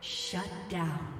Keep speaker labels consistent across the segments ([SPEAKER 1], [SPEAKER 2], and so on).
[SPEAKER 1] Shut down.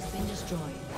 [SPEAKER 1] has been destroyed.